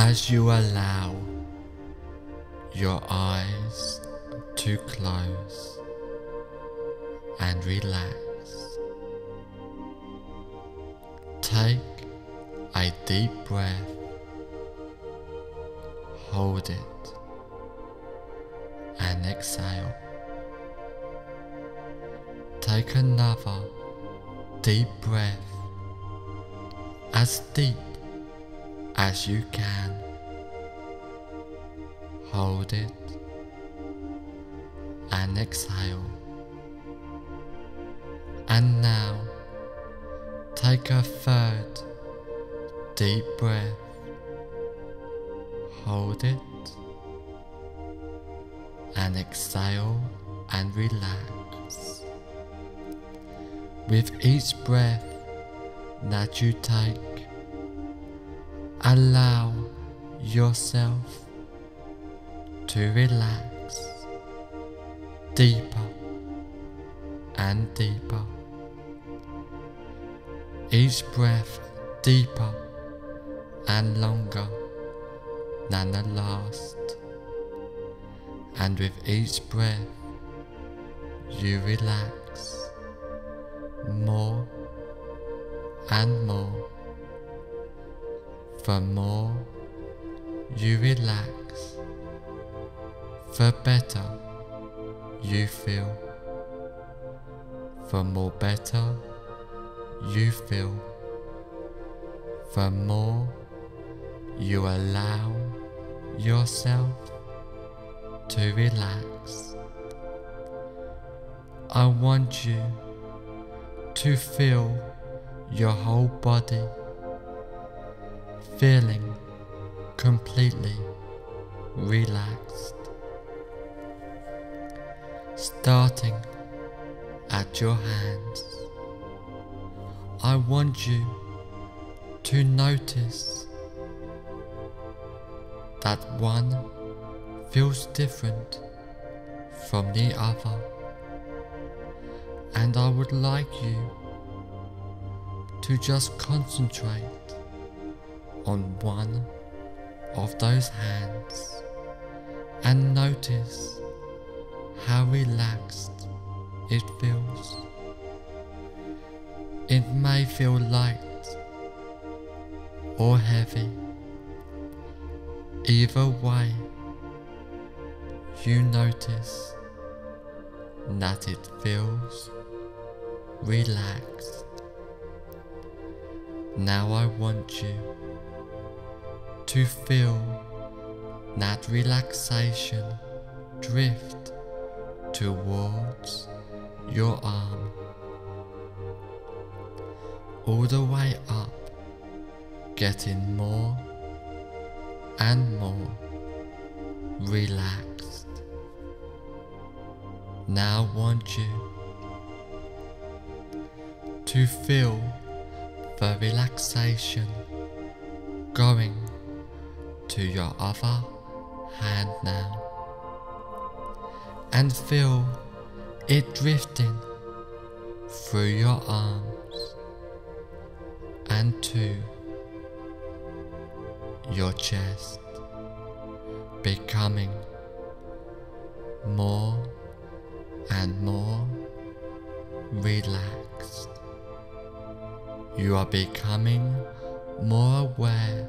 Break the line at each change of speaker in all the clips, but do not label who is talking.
as you allow your eyes to close and relax. Take a deep breath, hold it, and exhale. Take another deep breath, as deep as you can. Hold it and exhale. And now take a third deep breath. Hold it and exhale and relax. With each breath that you take, allow yourself to relax deeper and deeper. Each breath deeper and longer than the last. And with each breath, you relax more and more. The more you relax, the better you feel. The more better you feel, the more you allow yourself to relax. I want you to feel your whole body feeling completely relaxed. Starting at your hands, I want you to notice that one feels different from the other, and I would like you to just concentrate on one of those hands and notice how relaxed it feels. It may feel light or heavy. Either way, you notice that it feels relaxed. Now I want you to feel that relaxation drift towards your arm, all the way up, getting more and more relaxed. Now want you to feel the relaxation going to your other hand now and feel it drifting through your arms and to your chest, becoming more and more relaxed. You are becoming more aware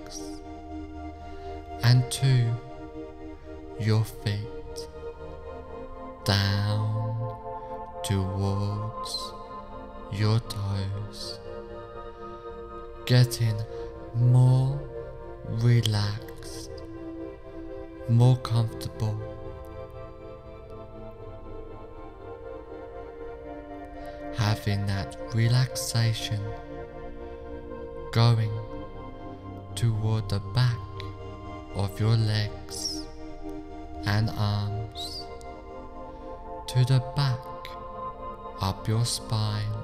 and to your feet, down towards your toes, getting more relaxed, more comfortable. Having that relaxation going toward the back of your legs and arms to the back up your spine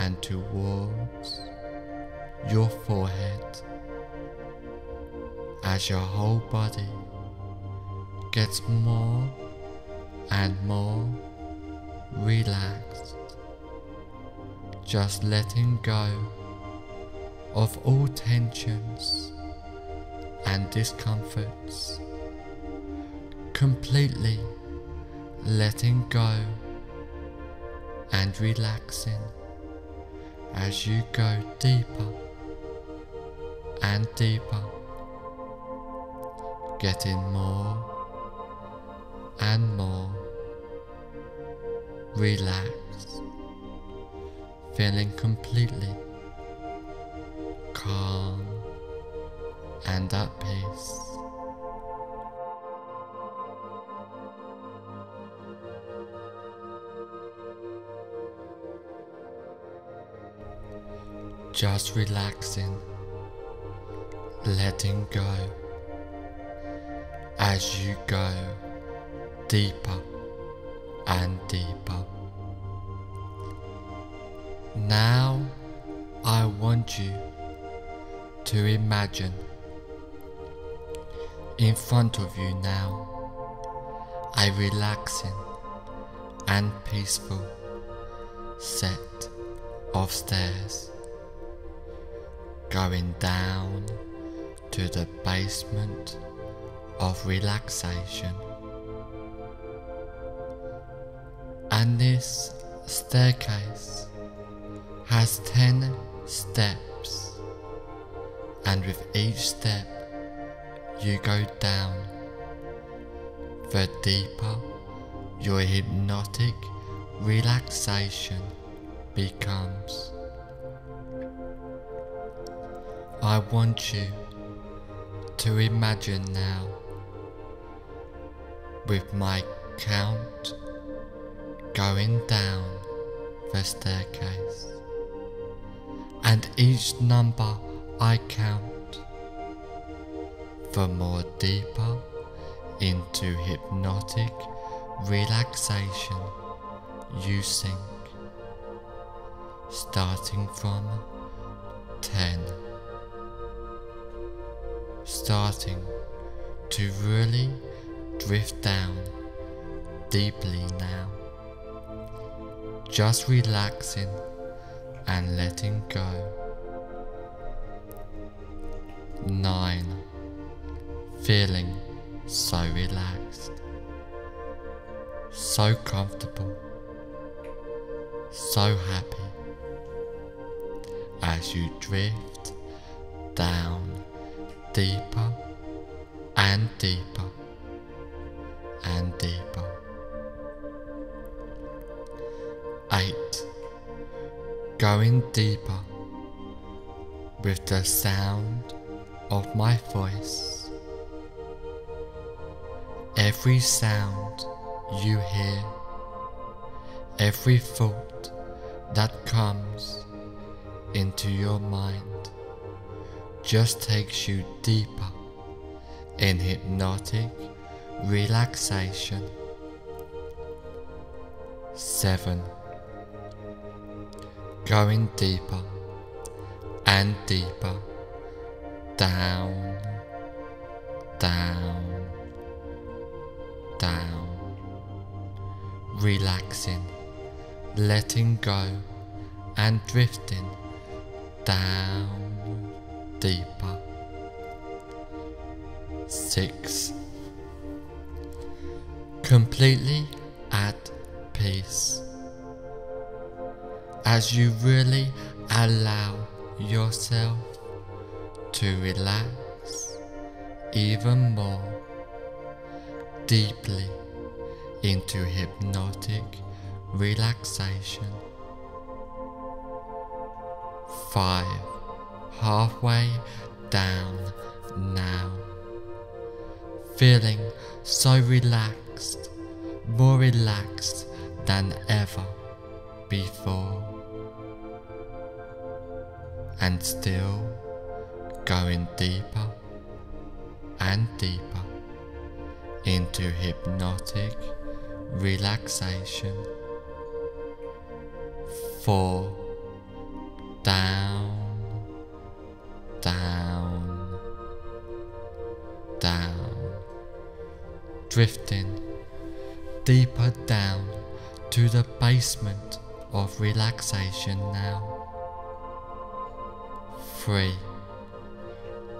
and towards your forehead as your whole body gets more and more relaxed, just letting go of all tensions and discomforts, completely letting go and relaxing as you go deeper and deeper, getting more and more relaxed, feeling completely calm and at peace. Just relaxing, letting go as you go deeper and deeper. Now I want you to imagine in front of you now a relaxing and peaceful set of stairs going down to the basement of relaxation. And this staircase has 10 steps, and with each step you go down, the deeper your hypnotic relaxation becomes. I want you to imagine now with my count going down the staircase and each number I count the more deeper into hypnotic relaxation you sink starting from 10 starting to really drift down deeply now. Just relaxing and letting go. Nine. Feeling so relaxed, so comfortable, so happy as you drift down deeper and deeper and deeper. Eight. Going deeper with the sound of my voice. Every sound you hear, every thought that comes into your mind just takes you deeper in hypnotic relaxation. 7. Going deeper and deeper down, down, down, relaxing, letting go and drifting down deeper. Six. Completely at peace. As you really allow yourself to relax even more deeply into hypnotic relaxation. Five halfway down now. Feeling so relaxed, more relaxed than ever before. And still going deeper and deeper into hypnotic relaxation. Four, down, down, down, drifting deeper down to the basement of relaxation now. Three,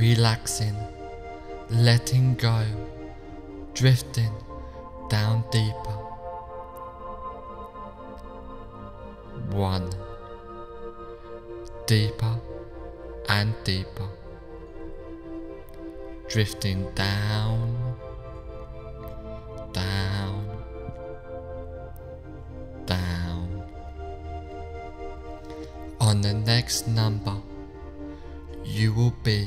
relaxing, letting go, drifting down deeper. One, deeper and deeper, drifting down, down, down. On the next number, you will be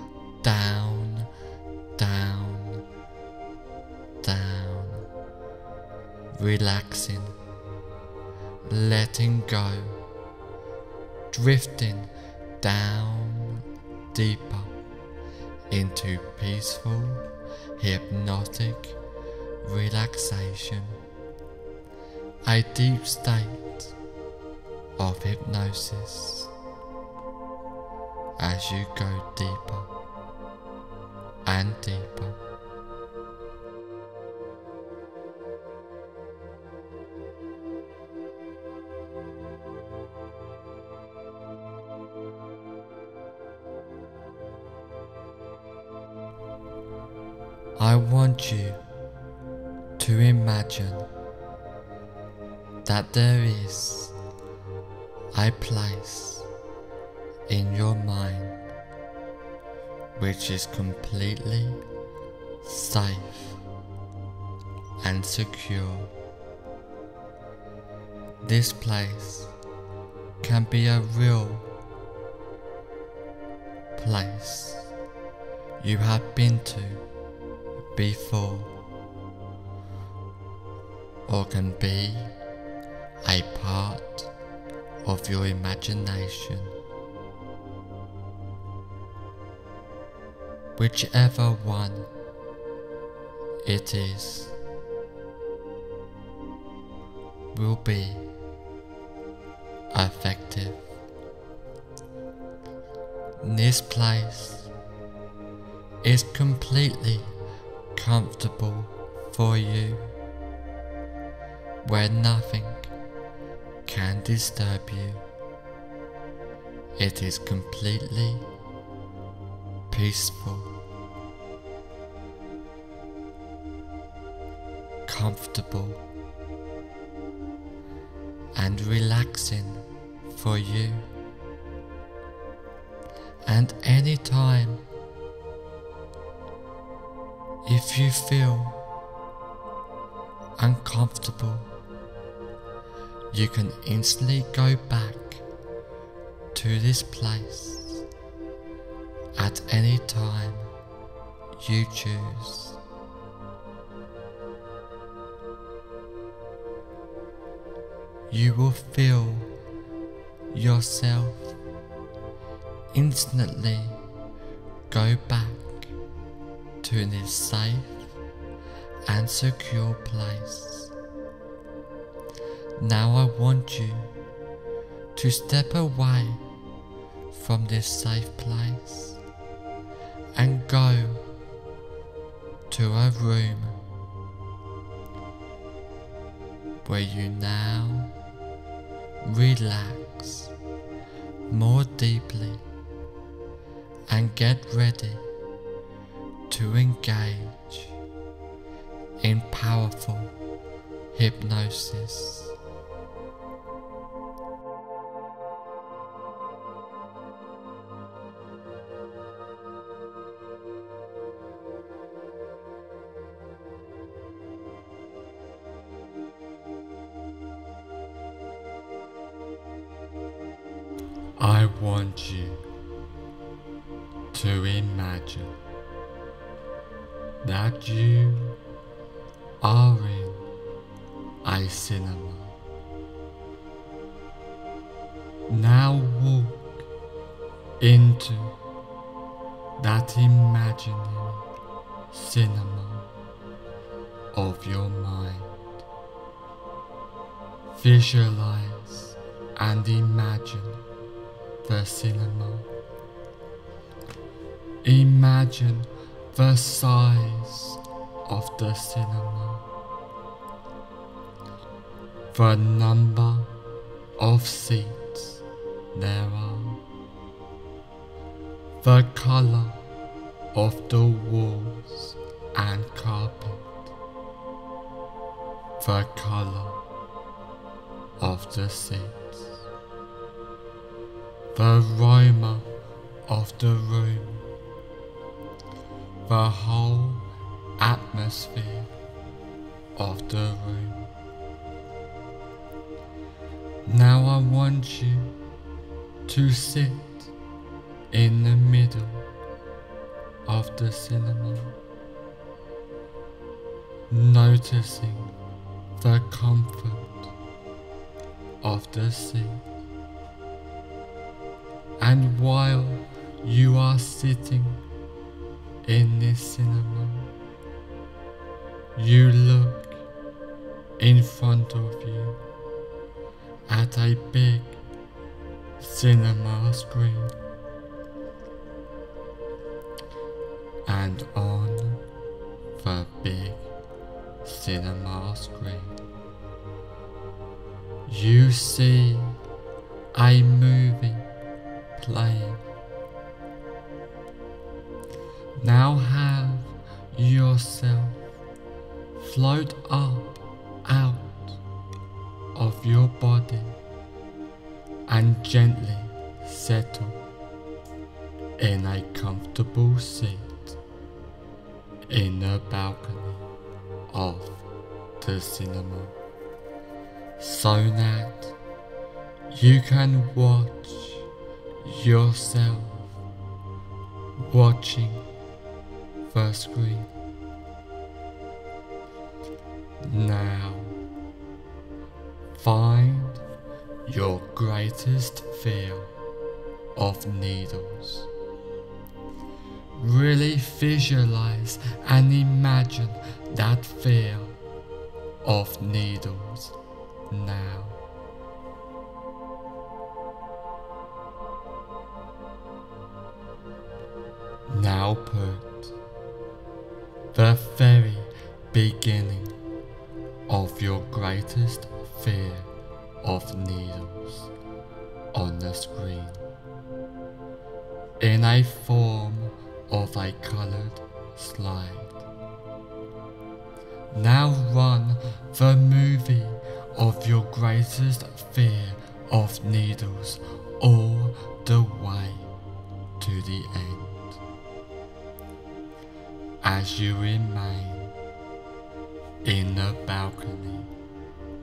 down, down, down. Relaxing, letting go, drifting down deeper into peaceful, hypnotic relaxation. A deep state of hypnosis as you go deeper and deeper. I want you to imagine that there is a place in your mind which is completely safe and secure. This place can be a real place you have been to before or can be a part of your imagination. Whichever one it is will be effective. This place is completely comfortable for you, where nothing can disturb you. It is completely peaceful, comfortable, and relaxing for you. And anytime if you feel uncomfortable, you can instantly go back to this place at any time you choose. You will feel yourself instantly go back to this safe and secure place. Now I want you to step away from this safe place and go to a room where you now relax more deeply and get ready to engage in powerful hypnosis. Carpet, the color of the seats, the aroma of the room, the whole atmosphere of the room. Now I want you to sit in the middle of the cinema, noticing the comfort of the seat. And while you are sitting in this cinema, you look in front of you at a big cinema screen. And on cinema screen, you see a movie playing. Now have yourself float up out of your body and gently settle in a comfortable seat in the balcony of the cinema so that you can watch yourself watching the screen. Now, find your greatest fear of needles. Really visualize and imagine that fear of needles now. Now put the very beginning of your greatest fear of needles your greatest fear of needles all the way to the end. As you remain in the balcony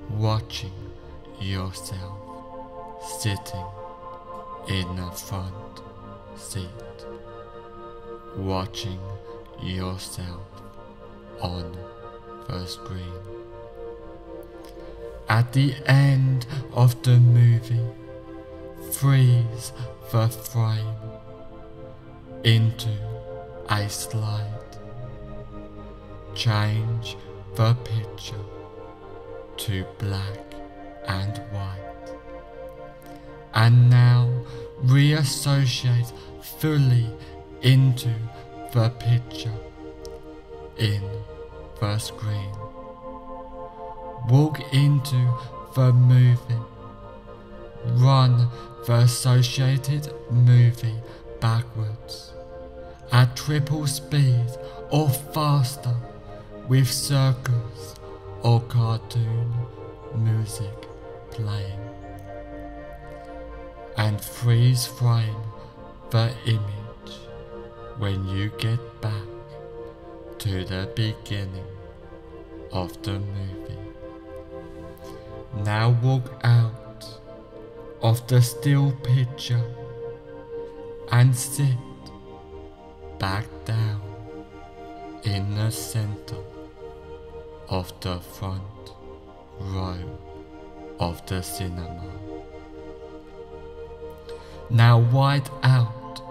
watching yourself sitting in the front seat, watching yourself on the screen. At the end of the movie, freeze the frame into a slide. Change the picture to black and white. And now reassociate fully into the picture in the screen. Walk into the movie. Run the associated movie backwards at triple speed or faster with circles or cartoon music playing and freeze frame the image when you get back to the beginning of the movie. Now walk out of the still picture and sit back down in the center of the front row of the cinema. Now white out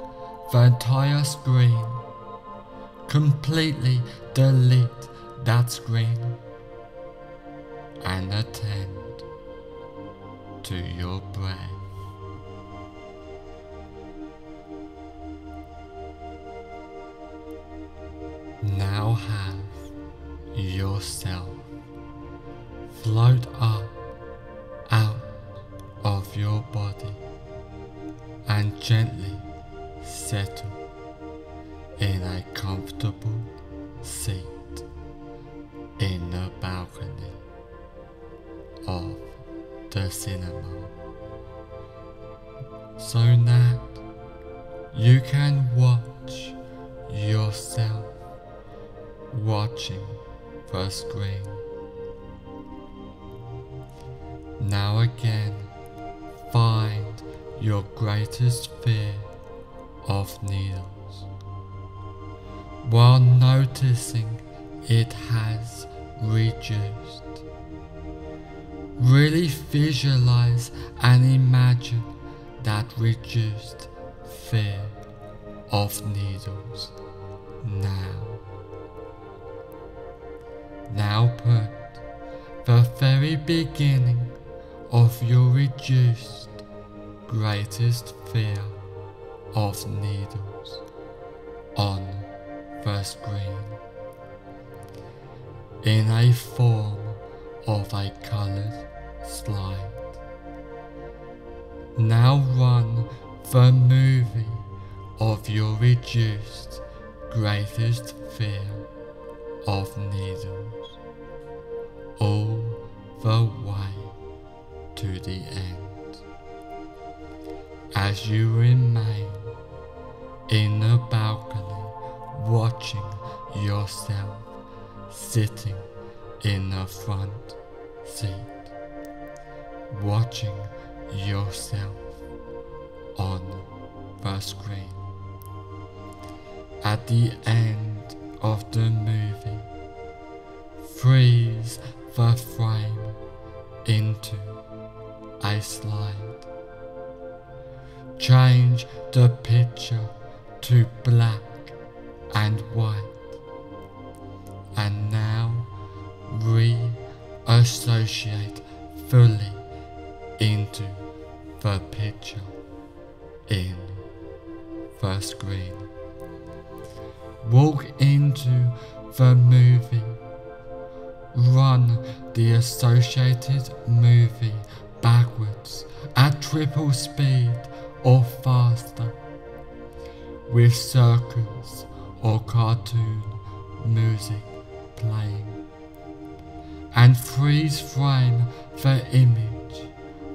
the entire screen. Completely delete that screen and attend to your breath. Now have yourself float up out of your body and gently settle in a comfortable seat in the balcony of the cinema so that you can watch yourself watching the screen. Now again, find your greatest fear of needles while noticing it has reduced. Really visualize and imagine that reduced fear of needles now. Now put the very beginning of your reduced greatest fear of needles on the screen in a form of a colored slide. Now run the movie of your reduced greatest fear of needles all the way to the end. As you remain in the balcony watching yourself sitting in the front seat, watching yourself on the screen. At the end of the movie, freeze the frame into a slide. Change the picture to black and white. And now reassociate fully into the picture in the screen. Walk into the movie. Run the associated movie backwards at triple speed or faster with circus or cartoon music playing and freeze frame the image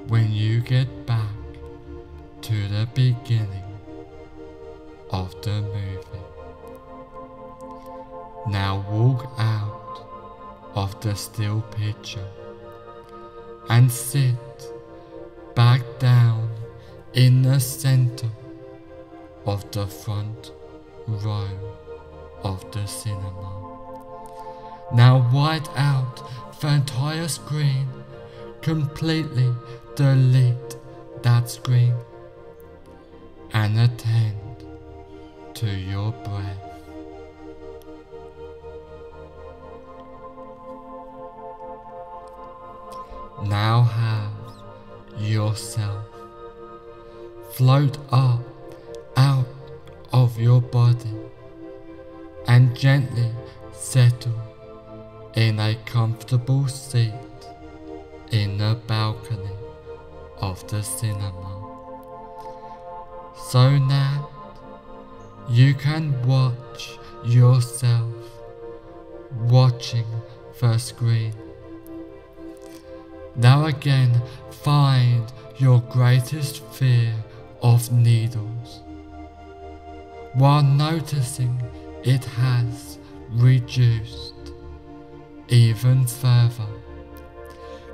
when you get back to the beginning of the movie. Now walk out of the still picture and sit back down in the center of the front row of the cinema. Now white out the entire screen, completely delete that screen and attend to your breath. Now have yourself float up out of your body and gently settle in a comfortable seat in the balcony of the cinema so that you can watch yourself watching the screen. Now again, find your greatest fear of needles while noticing it has reduced even further.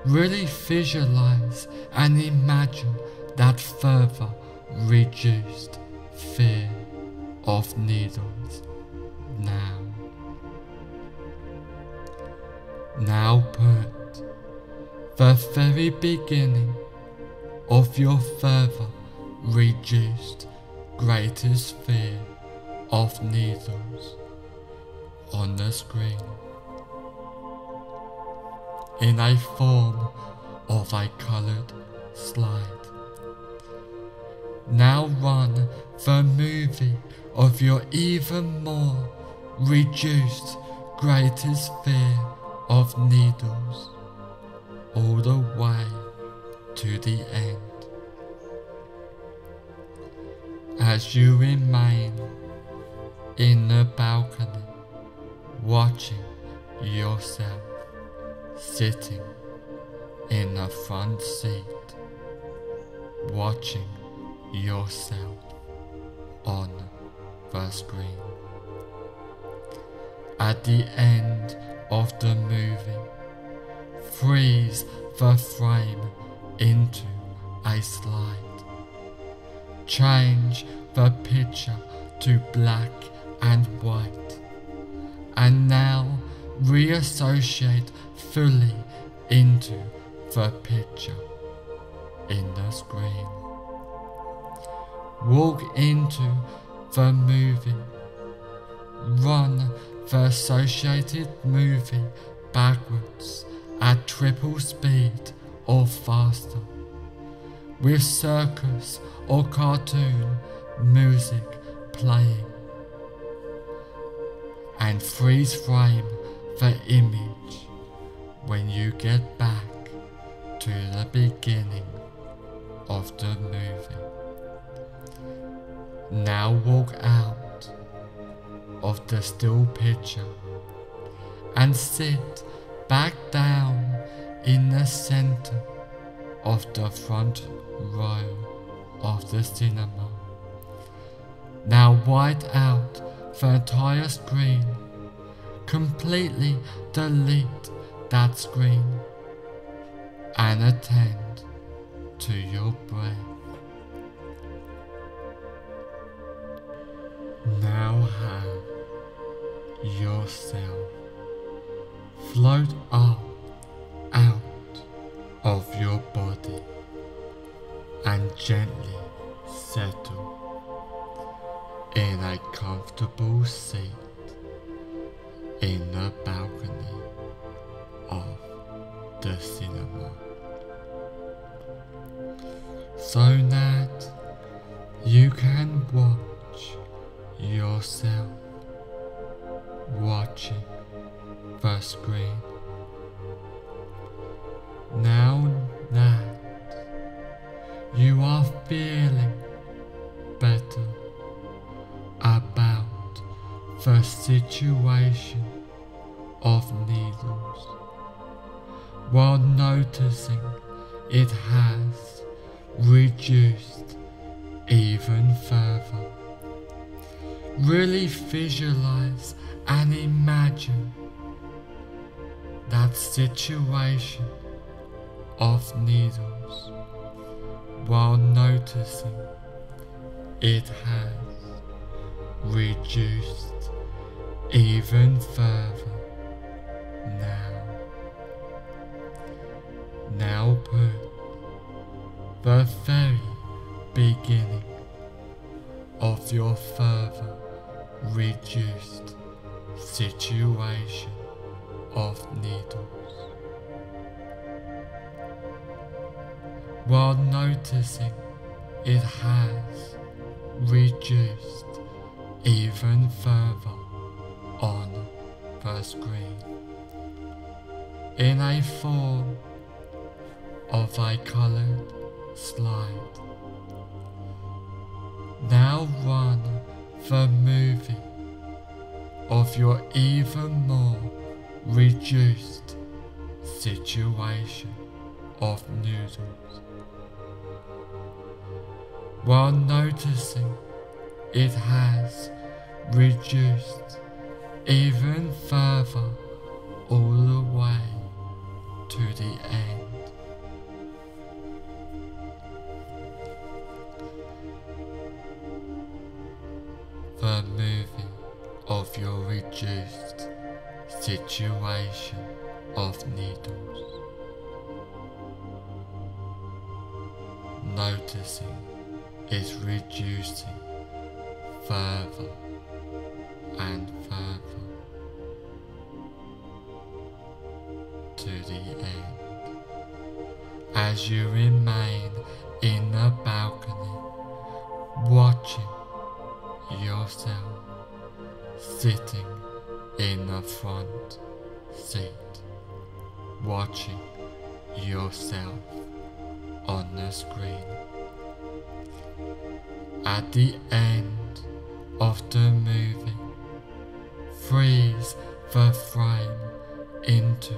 Really visualize and imagine that further reduced fear of needles now. Now put the very beginning of your further reduced greatest fear of needles on the screen in a form of a colored slide. Now run the movie of your even more reduced greatest fear of needles all the way to the end. As you remain in the balcony watching yourself sitting in the front seat watching yourself on the screen. At the end of the movie, freeze the frame into a slide. Change the picture to black and white. And now reassociate fully into the picture in the screen. Walk into the movie. Run the associated movie backwards at triple speed or faster. With circus or cartoon music playing. And freeze frame the image when you get back to the beginning of the movie. Now walk out of the still picture and sit back down in the center of the front row of the cinema. Now white out the entire screen. Completely delete that screen and attend to your breath. Now have yourself float up out of your body and gently settle in a comfortable seat in the balcony of the cinema so that you can watch yourself watching the screen. Now that you are feeling better about the situation of needles, while noticing it has reduced even further. Really visualize and imagine that situation of needles while noticing it has reduced even further now. Now put the very beginning of your further reduced situation of needles. While noticing it has reduced even further on the screen in a form of a colored slide. Now run the movie of your even more reduced situation of noodles while noticing it has reduced even further all the way to the end. The movie of your reduced situation of needles. Noticing is reducing further and further to the end as you remain at the end of the movie. Freeze the frame into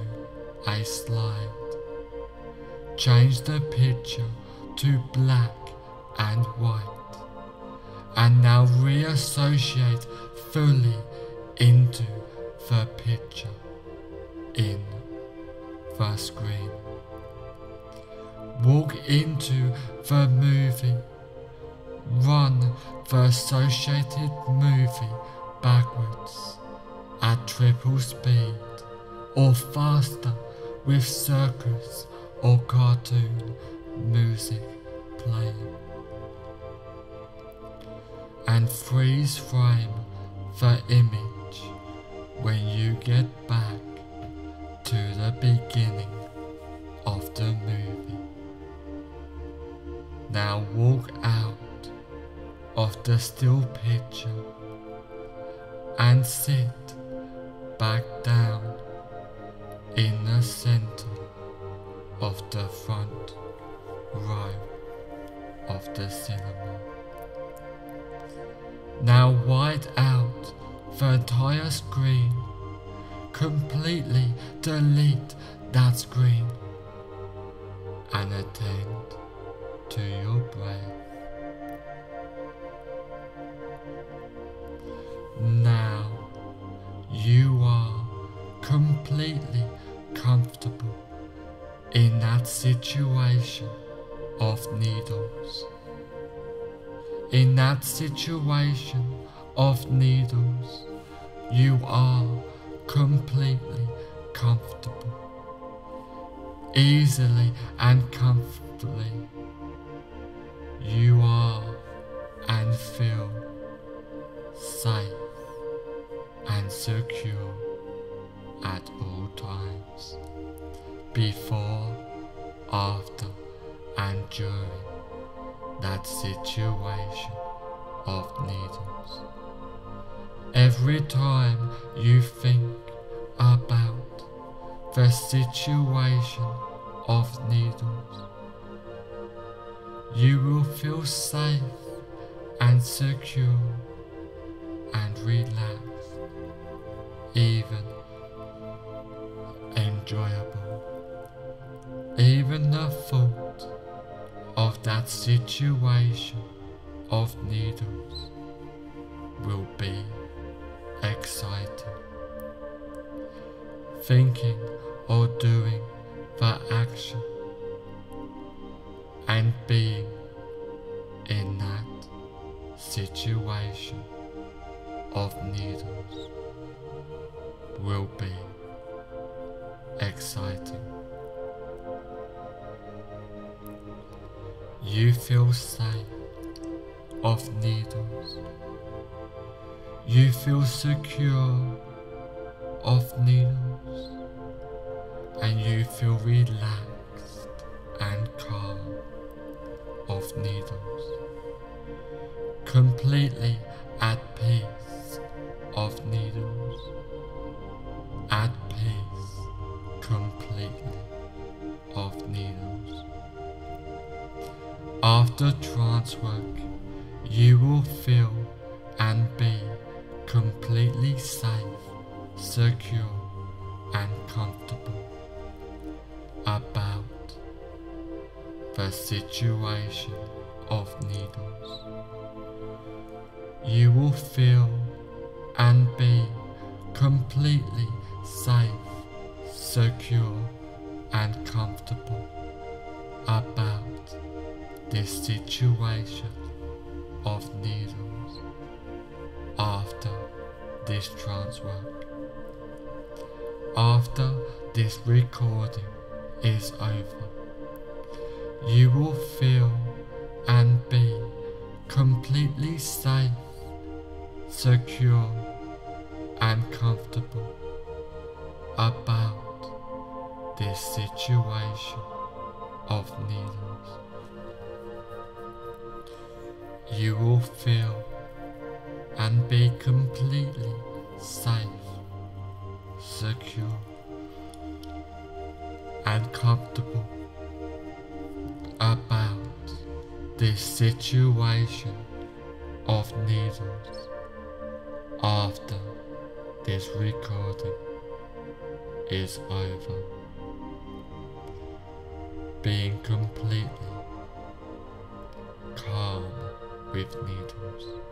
a slide. Change the picture to black and white. And now reassociate fully into the picture in the screen. Walk into the movie the associated movie backwards at triple speed or faster with circus or cartoon music playing. And freeze frame the image when you get back to the beginning of the movie. Now walk out of the still picture and sit back down in the center of the front row of the cinema. Now white out the entire screen, completely delete that screen and attend to your breath. Now you are completely comfortable in that situation of needles. In that situation of needles, you are completely comfortable. Easily and comfortably, you are and feel safe and secure at all times, before, after, and during that situation of needles. Every time you think about the situation of needles, you will feel safe and secure and relaxed, even enjoyable. Even the thought of that situation of needles will be exciting. Thinking or doing the action and being in that situation of needles will be exciting. You feel safe of needles. You feel secure of needles. And you feel relaxed and calm of needles. Completely After this recording is over, you will feel and be completely safe, secure, and comfortable about this situation of needles. You will feel and be completely safe, secure, and comfortable about this situation of needles after this recording is over. Being completely calm with needles.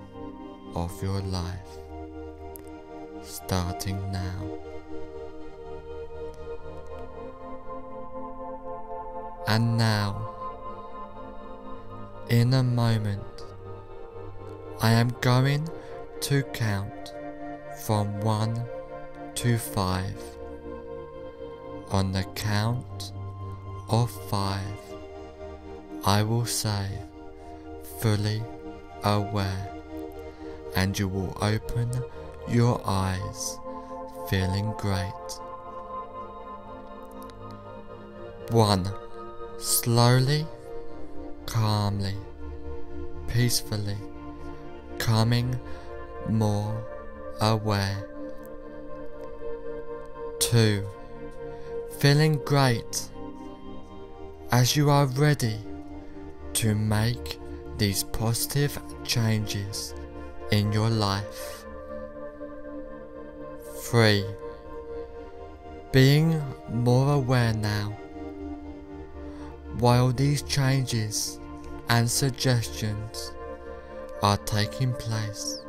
of your life, starting now. And now, in a moment, I am going to count from 1 to 5. On the count of 5, I will say, fully aware and you will open your eyes feeling great. 1. Slowly, calmly, peacefully, coming more aware. 2. Feeling great as you are ready to make these positive changes in your life. 3. Being more aware now while these changes and suggestions are taking place.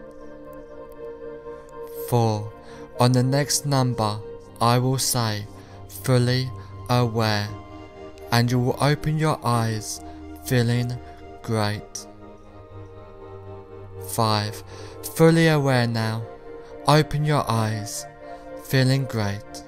4. On the next number, I will say, fully aware, and you will open your eyes feeling great. 5. Fully aware now. Open your eyes, feeling great.